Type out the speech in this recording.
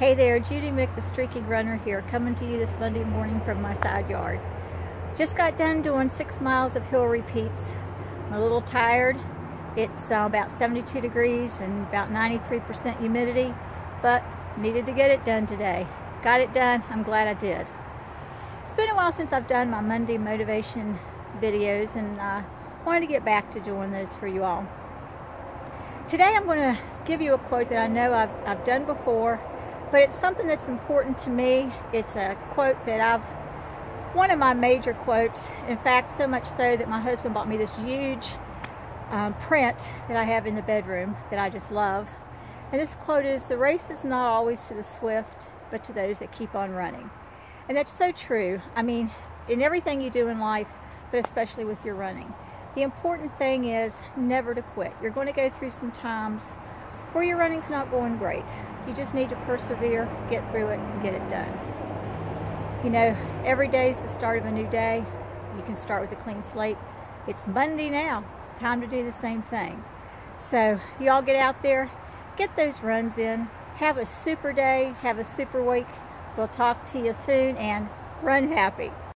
Hey there, Judy Mick, the Streaking Runner here, coming to you this Monday morning from my side yard. Just got done doing six miles of hill repeats. I'm a little tired. It's uh, about 72 degrees and about 93% humidity, but needed to get it done today. Got it done, I'm glad I did. It's been a while since I've done my Monday motivation videos and I uh, wanted to get back to doing those for you all. Today I'm going to give you a quote that I know I've, I've done before but it's something that's important to me. It's a quote that I've, one of my major quotes, in fact, so much so that my husband bought me this huge um, print that I have in the bedroom that I just love. And this quote is, the race is not always to the swift, but to those that keep on running. And that's so true. I mean, in everything you do in life, but especially with your running. The important thing is never to quit. You're going to go through some times where your running's not going great. You just need to persevere, get through it, and get it done. You know, every day is the start of a new day. You can start with a clean slate. It's Monday now. Time to do the same thing. So y'all get out there, get those runs in, have a super day, have a super week. We'll talk to you soon and run happy.